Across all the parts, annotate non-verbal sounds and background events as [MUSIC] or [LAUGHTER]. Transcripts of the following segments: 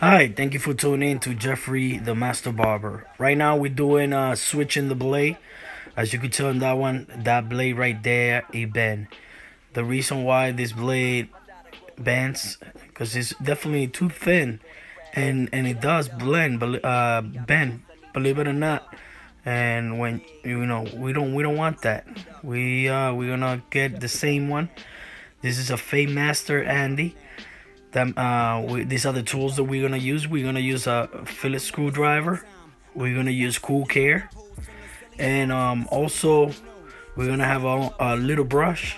Hi, thank you for tuning in to Jeffrey the Master Barber. Right now we're doing uh switching the blade. As you can tell in that one, that blade right there, it bend. The reason why this blade bends, because it's definitely too thin, and and it does blend, uh, bend. Believe it or not. And when you know we don't we don't want that. We uh we're gonna get the same one. This is a Fade Master Andis. That uh we, these are the tools that we're gonna use. We're gonna use a Phillips screwdriver. We're gonna use Cool Care and um, also we're gonna have a, a little brush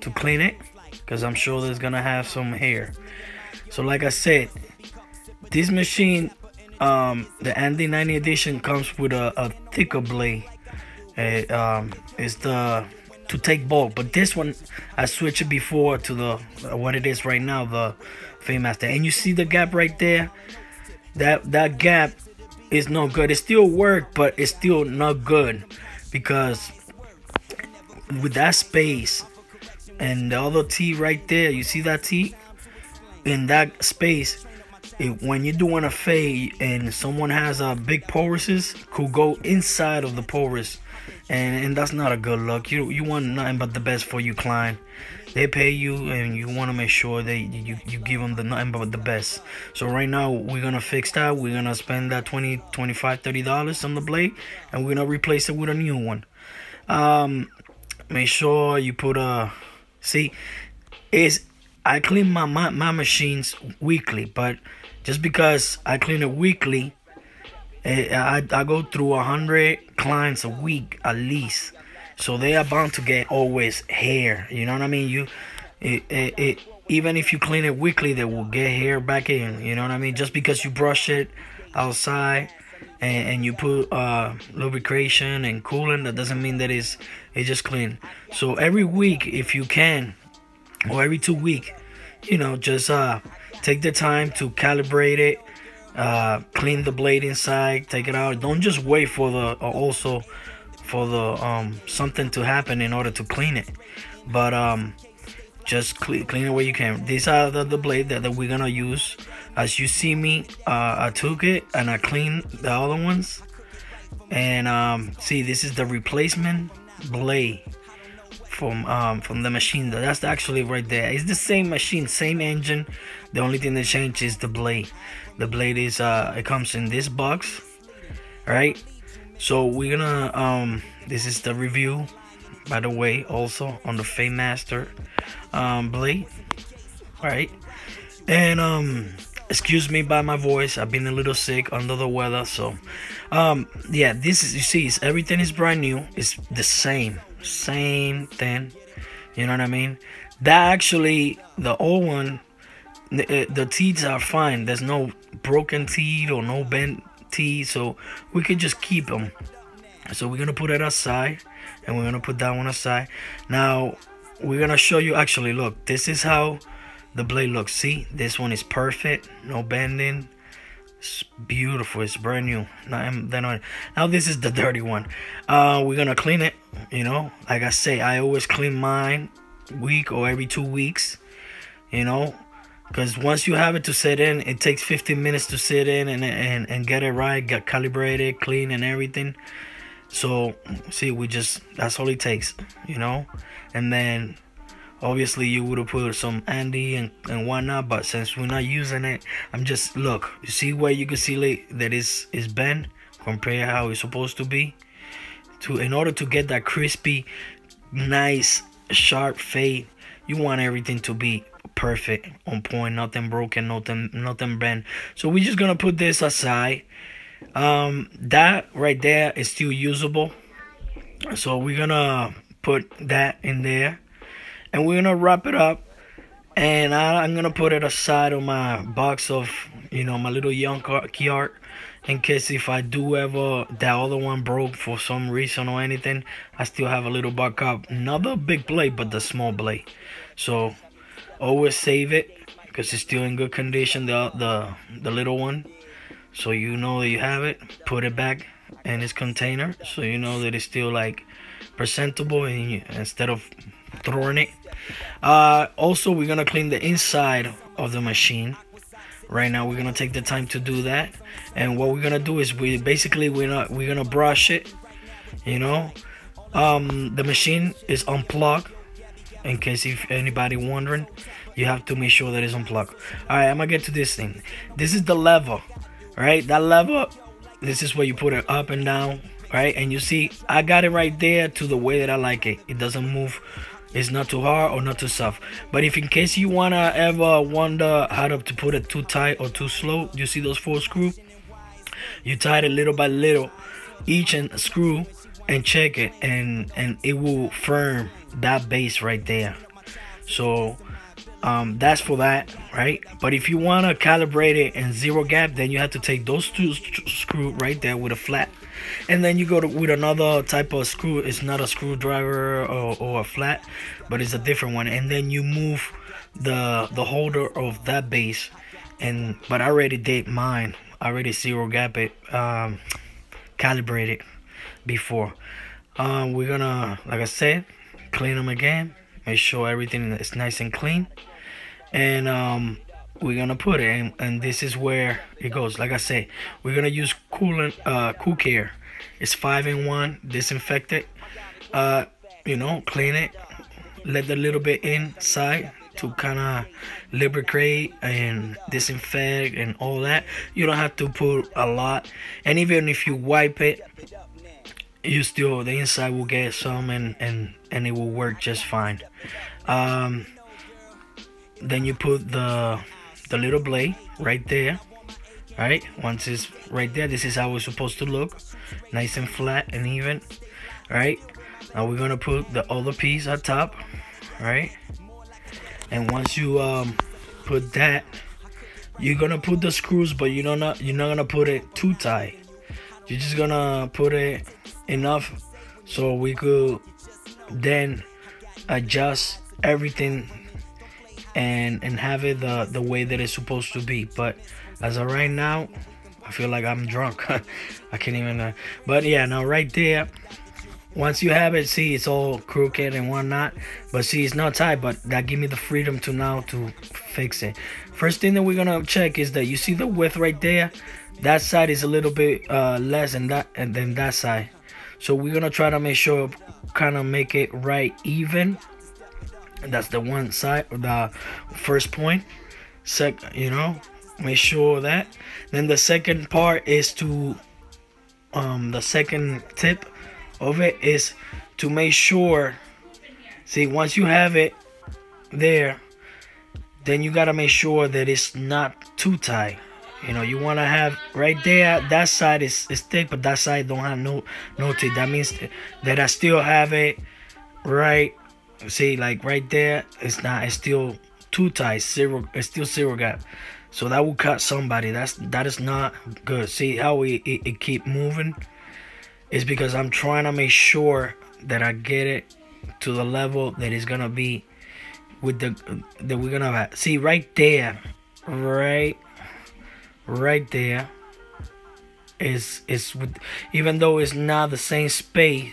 to clean it because I'm sure there's gonna have some hair so like I said this machine um, the Andis 90 edition comes with a, a thicker blade it, um, it's the to take bulk but this one I switched it before to the what it is right now the Fade Master and you see the gap right there that that gap is not good. It still work, but it's still not good because with that space and the other T right there, you see that T in that space. It, when you're doing a fade and someone has a big porises, could go inside of the porous, and and that's not a good look. You you want nothing but the best for you client. They pay you and you want to make sure that you, you give them the nothing but the best. So right now we're gonna fix that. We're gonna spend that 20 25 30 dollars on the blade and we're gonna replace it with a new one. Um make sure you put a see is i clean my, my my machines weekly but just because i clean it weekly I, I go through a hundred clients a week at least. So they are bound to get always hair you know what i mean? You it, it, it, even if you clean it weekly they will get hair back in you know what i mean? Just because you brush it outside and, and you put uh, lubrication and coolant that doesn't mean that it's it's just clean. So every week if you can or every two week you know just uh take the time to calibrate it uh clean the blade inside take it out. Don't just wait for the uh, also for the um something to happen in order to clean it. But um just clean, clean it where you can. These are the, the blade that, that we're gonna use. As you see me uh, I took it and I cleaned the other ones. And um see this is the replacement blade from um from the machine that's actually right there. It's the same machine same engine. The only thing that changed is the blade. The blade is uh it comes in this box right? So we're gonna um this is the review by the way also on the Fade Master um blade right? And um excuse me by my voice. I've been a little sick under the weather so um yeah this is you see it's, everything is brand new. It's the same same thing. You know what I mean? That actually the old one the, eh, the teeth are fine. There's no broken teeth or no bent teeth so we can just keep them so we're gonna put it aside and we're gonna put that one aside. Now we're gonna show you actually look this is how the blade looks. See? This one is perfect. No bending it's beautiful. It's brand new. Now, then now this is the dirty one. Uh we're gonna clean it you know? Like i say i always clean mine week or every two weeks you know? Because once you have it to sit in it takes 15 minutes to sit in and, and and get it right get calibrated clean and everything. So see we just that's all it takes you know? And then obviously you would have put some andy and, and whatnot but since we're not using it i'm just look you see where you can see like, that is is bent compare how it's supposed to be? To in order to get that crispy nice sharp fade you want everything to be perfect on point nothing broken nothing nothing bent. So we're just gonna put this aside. Um that right there is still usable. So we're gonna put that in there and we're gonna wrap it up. And I, am gonna put it aside on my box of you know my little young yard in case if I do ever that other one broke for some reason or anything I still have a little backup. Not the big blade but the small blade. So always save it because it's still in good condition the the the little one. So you know that you have it put it back in its container so you know that it's still like presentable instead of throwing it. Uh, also we're gonna clean the inside of the machine. Right now we're gonna take the time to do that. And what we're gonna do is we basically we're not we're gonna brush it you know? Um the machine is unplugged in case if anybody wondering you have to make sure that it's unplugged. All right i'm gonna get to this thing. This is the lever right? That lever this is where you put it up and down right? And you see i got it right there to the way that i like it. It doesn't move it's not too hard or not too soft. But if in case you wanna ever wonder how to, put it too tight or too slow you see those four screws you tie it little by little each and screw and check it and and it will firm that base right there. So um, that's for that right? But if you want to calibrate it and zero gap then you have to take those two screw right there with a flat and then you go to with another type of screw it's not a screwdriver or, or a flat but it's a different one. And then you move the the holder of that base and but I already did mine. I already zero gap it um calibrated before. Um we're gonna like I said clean them again make sure everything is nice and clean. And um we're gonna put it and, and this is where it goes. Like i say we're gonna use coolant uh cool care it's five in one disinfected uh you know clean it let the little bit inside to kind of lubricate and disinfect and all that. You don't have to put a lot and even if you wipe it you still the inside will get some and and and it will work just fine. Um then you put the the little blade right there right? Once it's right there this is how it's supposed to look. Nice and flat and even. Right? Now we're gonna put the other piece on top. Right? And once you um put that you're gonna put the screws but you don't not you're not gonna put it too tight. You're just gonna put it enough so we could then adjust everything and and have it the the way that it's supposed to be. But as of right now i feel like i'm drunk. [LAUGHS] I can't even uh, but yeah now right there once you have it see it's all crooked and whatnot but see it's not tight but that give me the freedom to now to fix it. First thing that we're gonna check is that you see the width right there? That side is a little bit uh, less than that and then that side. So we're gonna try to make sure kind of make it right even that's the one side the first point. Sec you know make sure that. Then the second part is to um the second tip of it is to make sure see once you have it there then you got to make sure that it's not too tight. You know you want to have right there that side is, is thick but that side don't have no no teeth. That means that i still have it right see like right there it's not it's still too tight zero it's still zero gap. So that will cut somebody. That's that is not good. See how it, it, it keep moving? Is because i'm trying to make sure that i get it to the level that is gonna be with the that we're gonna have. See right there right right there is is with even though it's not the same space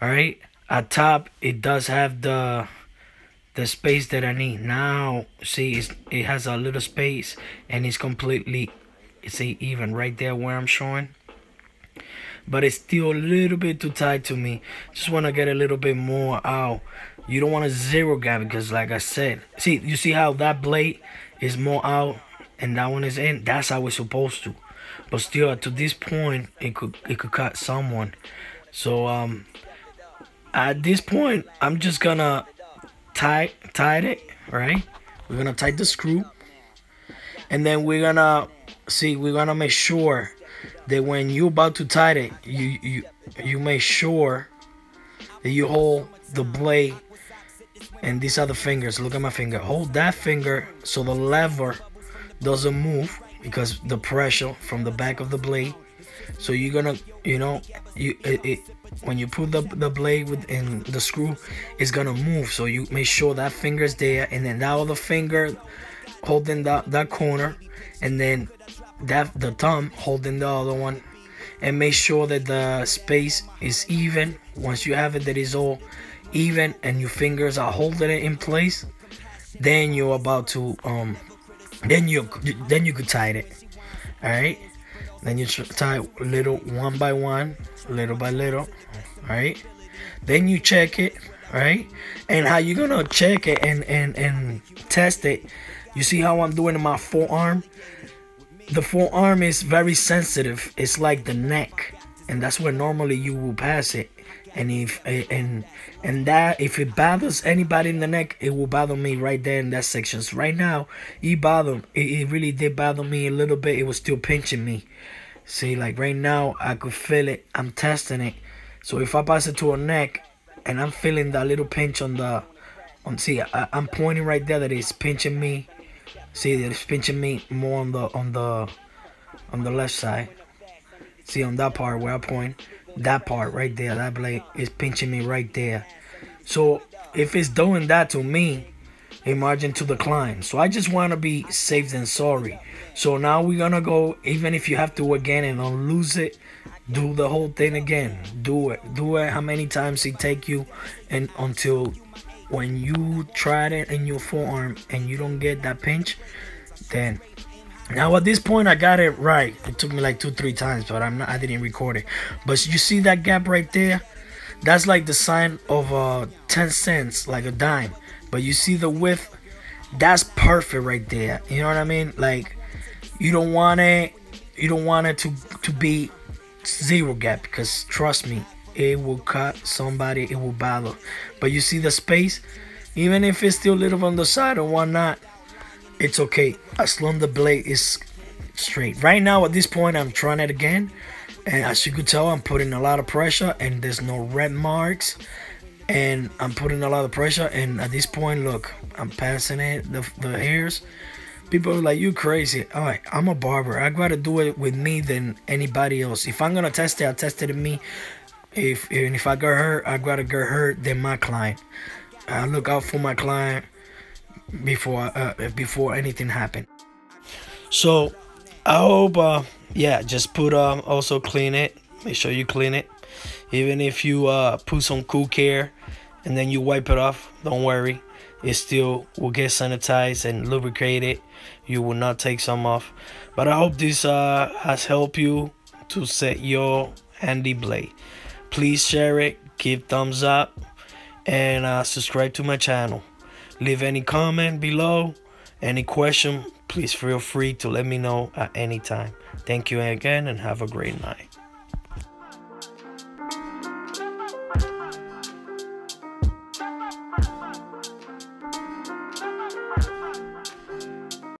all right at top it does have the the space that I need. Now see it has a little space and it's completely see even right there where I'm showing. But it's still a little bit too tight to me. Just want to get a little bit more out. You don't want to zero gap because like I said see you see how that blade is more out and that one is in? That's how it's supposed to. But still to this point it could it could cut someone. So um at this point, I'm just gonna tie tie it, right? We're gonna tighten the screw. And then we're gonna see we're gonna make sure that when you're about to tie it, you you you make sure that you hold the blade and these are the fingers. Look at my finger. Hold that finger so the lever doesn't move because the pressure from the back of the blade so you're gonna you know you it, it, when you put the, the blade within the screw it's gonna move. So you make sure that finger's there and then that other finger holding that that corner and then that the thumb holding the other one. And make sure that the space is even. Once you have it that is all even and your fingers are holding it in place then you're about to um then you then you could tighten it. All right then you tie little one by one little by little right? then you check it right? And how you gonna check it and and and test it? You see how i'm doing in my forearm? The forearm is very sensitive. It's like the neck. And that's where normally you will pass it and if eh, and and that if it bothers anybody in the neck it will bother me right there in that section. So right now it bothered it, it really did bother me a little bit. It was still pinching me. See like right now i could feel it. I'm testing it. So if i pass it to a neck and i'm feeling that little pinch on the on see I, i'm pointing right there that it's pinching me. See that it's pinching me more on the on the on the left side. See on that part where i point that part right there that blade is pinching me right there. So if it's doing that to me a margin to decline so i just want to be safe than sorry. So now we're gonna go even if you have to again and don't lose it do the whole thing again. Do it do it how many times it take you and until when you tried it in your forearm and you don't get that pinch then now at this point I got it right. It took me like two, three times, but I'm not I didn't record it. But you see that gap right there? That's like the sign of uh 10 cents, like a dime. But you see the width? That's perfect right there. You know what I mean? Like you don't want it you don't want it to to be zero gap because trust me, it will cut somebody, it will bother. But you see the space? Even if it's still a little on the side or whatnot, it's okay as long the blade is straight. Right now at this point i'm trying it again and as you could tell i'm putting a lot of pressure and there's no red marks and i'm putting a lot of pressure and at this point look i'm passing it the, the hairs. People are like you crazy. All right i'm a barber. I gotta do it with me than anybody else. If i'm gonna test it I'll test it in me. If and if i get hurt i gotta get hurt than my client. I look out for my client before uh, before anything happened. So I hope uh, yeah, just put um also clean it. Make sure you clean it. Even if you uh put some cool care and then you wipe it off, don't worry. It still will get sanitized and lubricated. You will not take some off. But I hope this uh has helped you to set your handy blade. Please share it, give thumbs up, and uh, subscribe to my channel. Leave any comment below, any question, please feel free to let me know at any time. Thank you again and have a great night.